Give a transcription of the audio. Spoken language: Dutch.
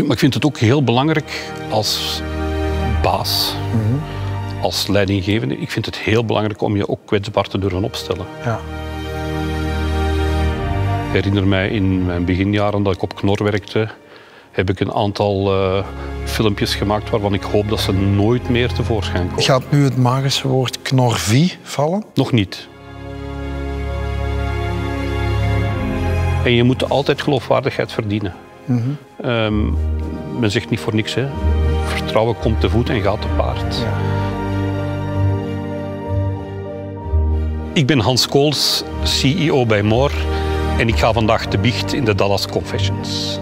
Maar ik vind het ook heel belangrijk als baas, als leidinggevende. Ik vind het heel belangrijk om je ook kwetsbaar te durven opstellen. Ja. Ik herinner mij in mijn beginjaren dat ik op Knor werkte, heb ik een aantal eh, filmpjes gemaakt waarvan ik hoop dat ze nooit meer tevoorschijn komen. Gaat nu het magische woord knorvie vallen? Nog niet. En je moet altijd geloofwaardigheid verdienen. Ehm, men zegt niet voor niks, hè. Vertrouwen komt te voet en gaat te paard. Ja. Ik ben Hans Kools, CEO bij Moor. En ik ga vandaag te biecht in de Dallas Confessions.